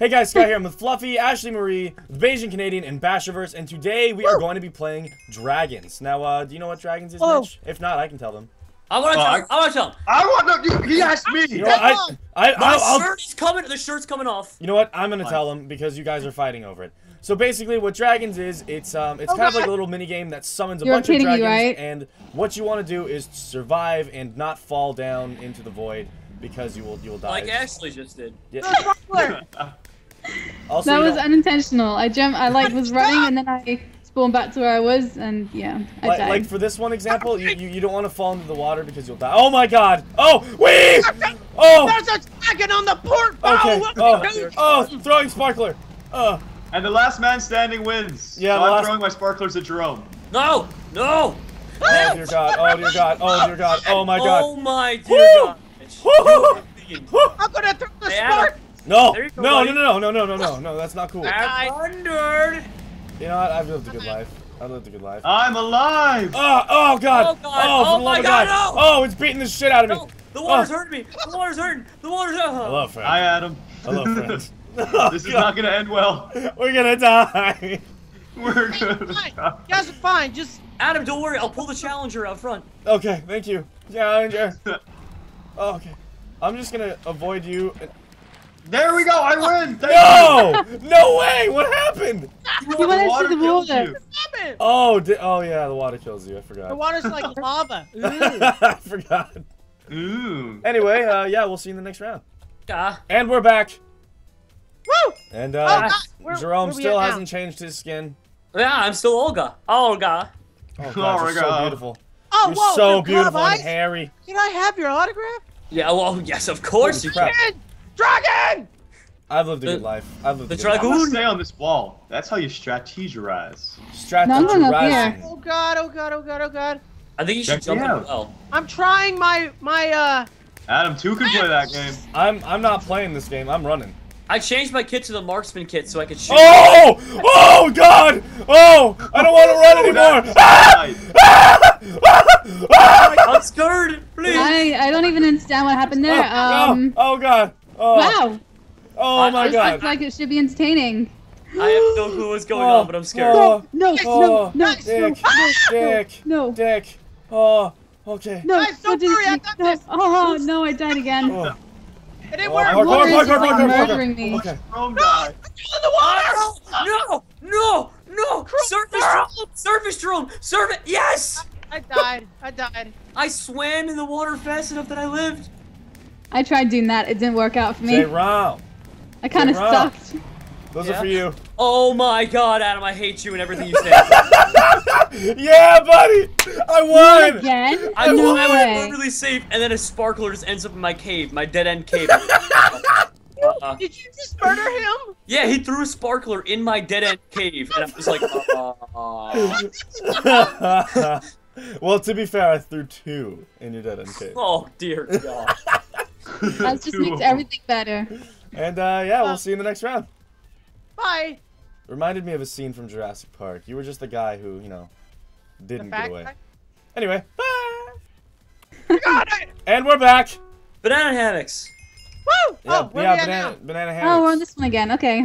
Hey guys, Scott here. I'm with Fluffy, Ashley Marie, the Bajan Canadian, and Bashurverse, and today we are going to be playing Dragons. Now, uh, do you know what Dragons is, Oh. Mitch? If not, I can tell them. I want to Oh, tell. I- I, want to tell. him. I want to. You, he asked me. You know what? I, I, My I'll, I'll- shirt's coming. The shirt's coming off. you know what? I'm gonna tell them because you guys are fighting over it. So basically, what Dragons is, it's um, it's Oh, kind of like a little mini game that summons a You're bunch of kidding me, dragons, right? and what you want to do is survive and not fall down into the void because you will you will die. Like Ashley just did. Yeah. Sparkler. Also, That was don't- unintentional. I jumped. I like was running and then I spawned back to where I was and yeah, I Like, died. like for this one example, you, you, you don't want to fall into the water because you'll die. Oh my god! Oh, we! Oh! There's a dragon on the port Okay. bow. Oh, oh, throwing sparkler. Uh, And the last man standing wins. Yeah, So I'm last- throwing my sparklers at Jerome. No, no. oh dear god! Oh dear god! Oh dear god! Oh my god! Oh my dear Woo! God. Woo! I'm gonna throw the spark. No! There go, No! buddy. No! No! No! No! No! No! That's not cool. have wondered. You know what? I've lived a good life. I've lived a good life. I'm alive. Oh! Oh god! Oh, God. Oh, for Oh, the my love of God, no. Oh! It's beating the shit out of me. No, the water's Oh. hurting me. The water's hurting. The water's uh-huh. hurting. Hello, friend. Hi, Adam. Hello, friend. this is oh, not gonna end well. We're gonna die. We're gonna. Fine. You guys are fine. Just Adam, don't worry. I'll pull the challenger out front. Okay, thank you. Challenger. Oh, okay. I'm just gonna avoid you. There we go. I win. Thank No! No way! What happened? you you. went into the water. you. stop it. Oh, oh yeah, the water kills you. I forgot. The water's like lava. Ooh. I forgot. Ooh. Anyway, uh, yeah, we'll see you in the next round. Ah. And we're back. Woo! And Oh, uh, God. Where- Jerome where we still hasn't changed his skin. Yeah, I'm still Olga. Olga. Oh, God, Oh, you're so beautiful. Oh, You're whoa! so the beautiful glove and eyes? hairy. Can I have your autograph? Yeah, well, yes, of course you Crap. can. Dragon! Dragon! I've lived a The- good life. I've lived the a good life. I'm stay on this wall. That's how you strategize. No, I'm going up here. Strategizing. Oh god! Oh god! Oh god! Oh god! I think you should Check jump me in out. well. I'm trying my my uh. Adam too can play that game. I'm I'm not playing this game. I'm running. I changed my kit to the marksman kit so I could shoot. Oh! Oh God! Oh! I don't want to run anymore. Ah! Nice. I'm scared. Please. I I don't even understand what happened there. Oh, Um oh, oh God! Oh, wow. Oh my I- This God! looks like it should be entertaining. I have no clue what's going Oh, on, but I'm scared. oh, No, Oh, no, no, Dick! Ah! no, Dick! no, Dick! Oh, okay. no, Guys, don't no, worry, I Disney, got no. this. Oh no, I died again. Oh. It didn't Oh, work. parkour, Water is parkour, parkour, parkour, murdering parkour. me. Okay. Jerome No! died. In the water! No, no, no! Surface drone! Surface drone! Surface! Yes! I died. I died. I swam in the water fast enough that I lived. I tried doing that. It didn't work out for me. Stay round. I kind of sucked. Those Yeah. are for you. Oh my god, Adam, I hate you and everything you say. yeah, buddy! I won! Again? I no knew I was way. perfectly safe, and then a sparkler just ends up in my cave, my dead end cave. Uh, Did you just murder him? yeah, he threw a sparkler in my dead end cave, and I was like, uh, well, to be fair, I threw two in your dead end cave. oh dear god. That just Two makes them. everything better. And uh, yeah, we'll see you in the next round. Bye. Reminded me of a scene from Jurassic Park. You were just the guy who, you know, didn't get fact. away. Anyway, bye! Got it. And we're back! Banana hammocks. Woo! Yeah, oh, yeah, we at banana, now? banana Oh, we're on this one again. Okay.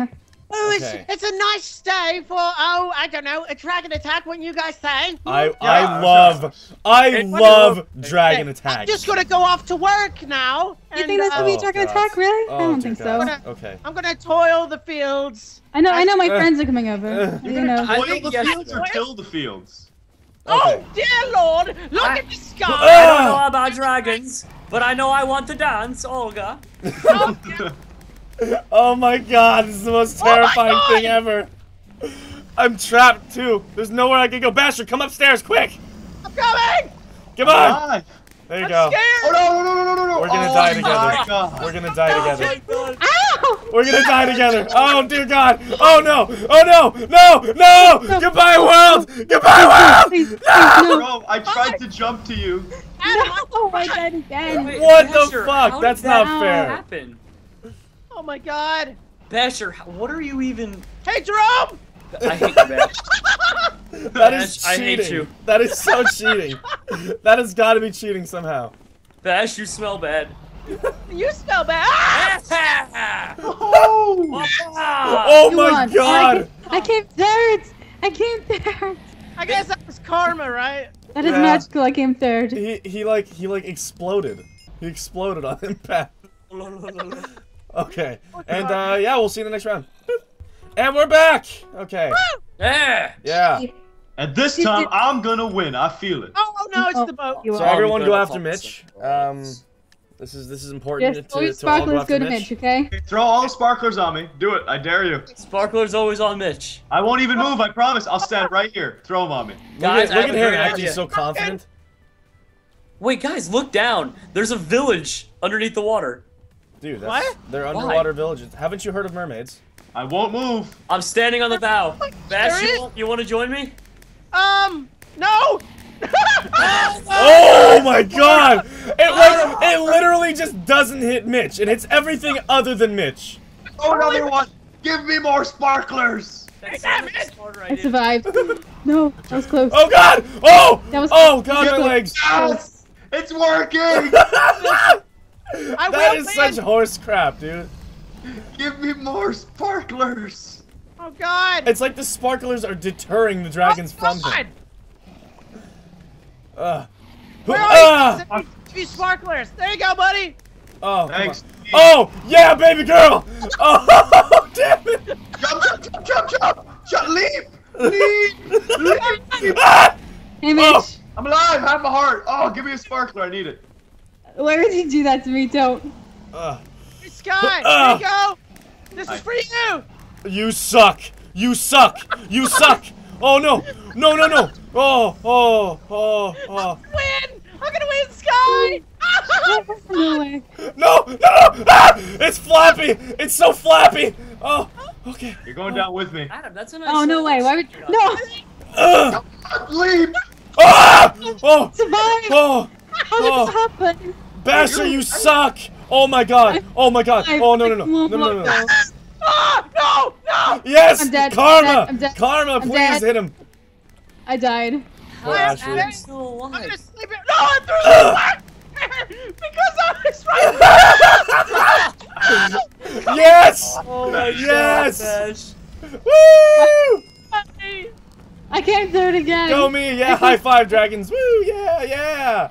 Oh, it's, Okay. it's a nice day for oh I don't know a dragon attack. What you guys say? I, Yeah, I love, I Hey, love Dragon Okay, Attack. I'm just gonna go off to work now. You think that's uh, gonna be Oh, a dragon God. attack? Really? Oh, I don't dear think so. God. Okay. I'm gonna toil the fields. I know. I know. My Uh, friends are coming over. uh, you know. I Oil think the yes- fields or kill the fields? Oh dear lord! Look I- at the sky! I sky. don't know about dragons, but I know I want to dance, Olga. Oh, dear- Oh my god, this is the most Oh terrifying God. thing ever. I'm trapped too. There's nowhere I can go. Bashur, come upstairs, quick! I'm coming. Come on! Alive. There you I'm go. scared. Oh no no no no no no! We're gonna oh, die together. God. We're gonna die Oh together. Ow! We're gonna die together. Oh dear God. Oh no. Oh no. No. No. Goodbye world. Goodbye world. Please, please, no. Bro, I tried to jump to you. Adam, No, I died again. What the fuck? That's did that not fair. Happen? Oh my god. Bashur, what are you even? Hey Jerome. I hate you, Bash. That is Bash, I cheating. hate you. That is so cheating. That has got to be cheating somehow. Bash, you smell bad. You smell bad. Ah! Oh! Ah! Oh my on. god! I came third. I came third. I guess that was karma, right? That is Yeah. magical. I came third. He he like he like exploded. He exploded on impact. Okay. And uh yeah, we'll see you in the next round. Boop. And we're back! Okay. Yeah. Yeah. And this time, I'm gonna win. I feel it. Oh, oh no, it's the boat. You So are. everyone go after Mitch. Um this is this is important Yes, to, to all go sparklers after go to Mitch. Mitch, okay? Throw all the sparklers on me. Do it. I dare you. Sparkler's always on Mitch. I won't even move. I promise. I'll stand right here. Throw them on me. Look Guys, at, I look have at a him great acting idea. so confident. Wait, guys, look down. There's a village underneath the water. Dude, that's What? they're Why? underwater villages. Haven't you heard of mermaids? I won't move. I'm standing on the bow. Bash, There you, want- you want to join me? Um, no. Oh my god! It like it literally just doesn't hit Mitch. It hits everything other than Mitch. Oh, another one. Give me more sparklers. That's Damn it! smart I survived. no, that was close. Oh god! Oh! That was- Oh god, my legs! Yes! It's working. I That will is win. such horse crap, dude. Give me more sparklers. Oh God. It's like the sparklers are deterring the dragons oh, from God. him. Ugh. Where Ah! are you? Two sparklers. There you go, buddy. Oh, come Thanks. Oh, yeah, baby girl! Oh, damn it! Jump, jump, jump, jump, jump. Jump, leap. Leap. leap. Ah! Hey, Mitch. Oh. I'm alive. I have my heart. Oh, give me a sparkler. I need it. Why would you do that to me? Don't. Ugh. Hey, Sky. There you go. This Hi. is for you. You suck! You suck! You suck! Oh no! No no no! Oh oh oh oh! Win. I'm gonna win, Sky. no way. No no no! Ah! It's flappy! It's so flappy! Oh okay. You're going down with me. Adam, that's a nice. Oh no uh, way. Why would shirt. no Ugh. Leap. Ah! Oh survive? oh! How did oh. This? Bashur, you suck! Oh my god! Oh my god! Oh no no no no no no! no. Ah, no, no. Yes! I'm dead, I'm Karma! dead, I'm dead, Karma! I'm Please dead. hit him! I died. How Poor is Ashley. Adam still I'm gonna sleep it. No, I threw the back because I was right. Yes! Oh my Yes! god, Woo! I came third again. Go me! Yeah, high five, dragons! Woo! Yeah, yeah!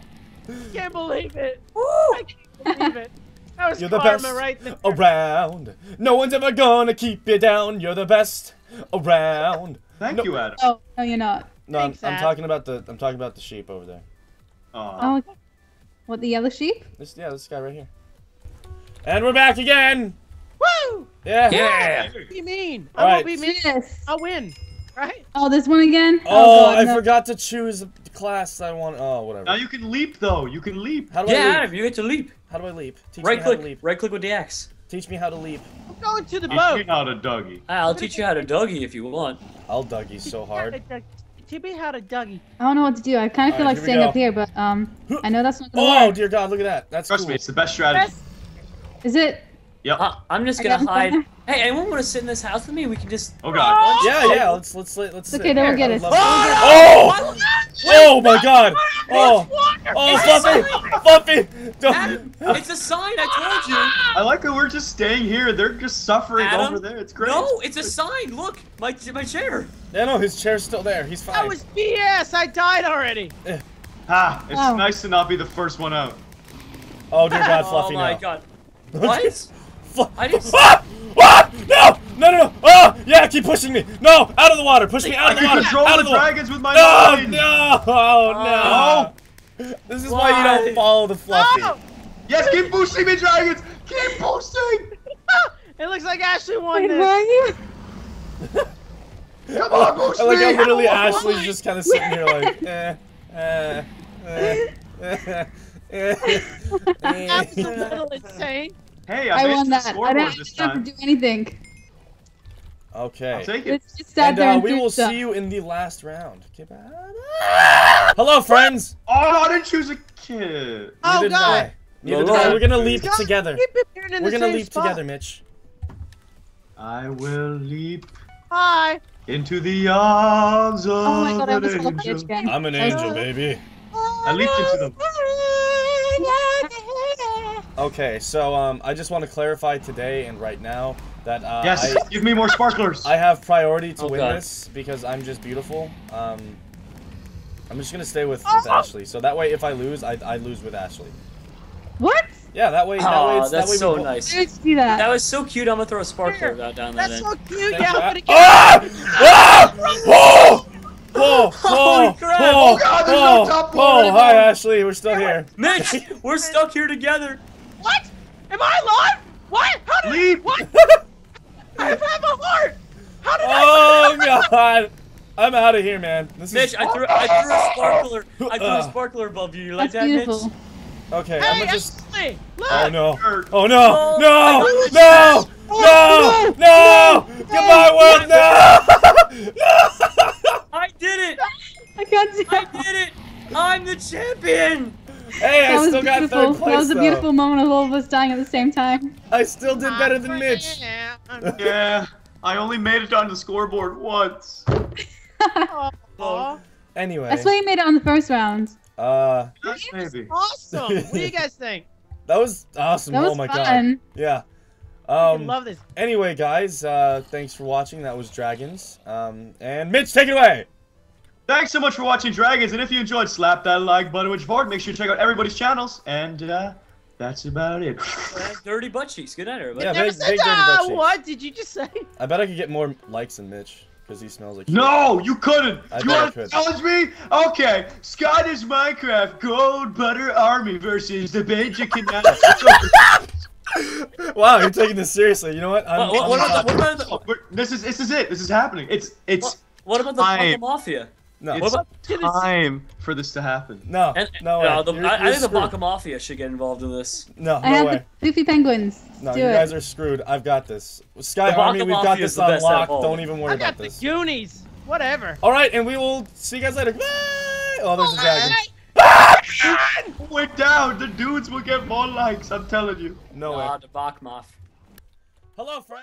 Can't believe it. I can't believe it. That was You're the karma best right there. around. No one's ever gonna keep you down. You're the best around. Thank No- you, Adam. Oh no, you're not. No, I'm, I'm talking about the I'm talking about the sheep over there. Aw. Oh, okay. what the yellow sheep? This yeah, this guy right here. And we're back again. Woo! Yeah. Yeah. Be mean. I All won't be mean. Yes. I'll win. Right? Oh, this one again? Oh, God, I no. forgot to choose the class I want. Oh, whatever. Now you can leap, though. You can leap. How do I Yeah, leap? Adam, you get to leap. How do I leap? Teach Right me how to click. leap. Right click with the axe. Teach me how to leap. I'm going to the boat. Teach me how to Dougie. Ah, I'll teach you how to Dougie if you want. I'll Dougie so hard. Teach me how to Dougie. I don't know what to do. I kind of feel Alright, like staying go. up here, but um, I know that's not gonna Oh work. dear God! Look at that. That's Trust cool. me, it's the best strategy. Is it? Yep. Uh, I'm just gonna hide. One. Hey, anyone want to sit in this house with me? We can just. Oh god. Yeah, yeah. Let's let's let's. let's Okay, then we'll get it. Oh! Oh my God! Oh! Oh, Fluffy! Fluffy! Don't- Adam, it's a sign. I told you. I like that we're just staying here. They're just suffering Adam? over there. It's great. No, it's a sign. Look, my my chair. Yeah, no, his chair's still there. He's That fine. was BS. I died already. Ah, it's Oh. nice to not be the first one out. Oh dear God, Fluffy! oh my no. god. What? Flu- I didn't-! No! No! No! No! Oh! Yeah! Keep pushing me! No! Out of the water! Push me out of the can water! control out the of the water! dragons with my No! mind. No! Oh no! This is why you don't follow the Fluffy. Oh! Yes, keep boosting me, dragons. Keep boosting. It looks like Ashley won Wait, this. where are you? Come on, boost I like me. how literally Ashley's just kind of sitting here like, eh, eh, eh, eh, eh, That's a little insane. Hey, I I, won that. I didn't this have to do anything. Okay. I'll take it. Let's just And uh, we will stuff. see you in the last round. Okay, bye. Hello, friends. Oh, I didn't choose a kid. Oh, God. I. Neither did Hello. I. We're gonna leap Guys, together. keep appearing in We're gonna leap spot. together, Mitch. I will leap Hi. into the arms of Oh my god, I an almost fell off angel. I'm an angel, baby. I leaped into them. Okay, so um, I just want to clarify today and right now that uh, Yes, I, give me more sparklers. I have priority to Oh, win God. this because I'm just beautiful. Um, I'm just gonna stay with, with Ashley, so that way if I lose, I, I lose with Ashley. What? Yeah, that way. that way Aw, it's, that that's way so both- nice. Why did you do that? That was so cute. I'm gonna throw a sparkler Here. down that That's end. so cute. Thank Yeah, you, I'm A- gonna get Ah! Ah! Oh! Oh! Holy Oh! crap. Oh! God, there's no Oh! top floor Oh! anymore. Hi, Ashley. We're still here. Mitch, we're stuck here together. What? Am I alive? What? How did Leave. I? What? I have a heart. How did Oh God! I'm out of here, man. This is I threw I threw a sparkler. I threw a uh. sparkler above you. You like That's that, beautiful. Mitch? okay. I? I'm Hey, gonna just. Ashley, look. Oh no! Hurt. Oh no! No. No! No! No! No! Goodbye, world! No! No! Oh, I did it! I can't do I that. did it! I'm the champion! Hey, That I was still got beautiful. third place that was a though. beautiful moment of all of us dying at the same time. I still did better than Mitch. Yeah, I only made it on the scoreboard once. Aw, Anyway, That's why you made it on the first round. uh, Yes, maybe. awesome. What do you guys think? that was awesome. That was oh my god. fun. Yeah. I Um. love this. Anyway, guys, uh, thanks for watching. That was Dragons. Um, and Mitch, take it away. Thanks so much for watching Dragons, and if you enjoyed, slap that like button which forward. Make sure you check out everybody's channels, and uh, that's about it. Dirty butt cheeks. Good night, everybody. Yeah, Never big- big dirty butt cheeks. What did you just say? I bet I could get more likes than Mitch because he smells like. No, you couldn't. I you bet I want to challenge me? Okay, Scott is Minecraft Gold Butter Army versus the Beja Canal. Wow, you're taking this seriously. You know what? I'm, What, what, I'm what about the, what about the, this is this is it. This is happening. It's it's what, what about the I- Baka Mafia? No, it's about- time for this to happen. no, And, no uh, way. the, You're- I, you're I think the screwed. Baka Mafia should get involved in this. No, I no have way. the poofy penguins. No, Do you it. guys are screwed. I've got this. Sky The Army, Baka we've got this the best out of unlocked. Don't even worry about this. I about got the this. Goonies. Whatever. All right, and we will see you guys later. Bye. Oh, there's a dragon. We're down. The dudes will get more likes. I'm telling you. No way. Uh, the Baka Mafia. Hello, friend.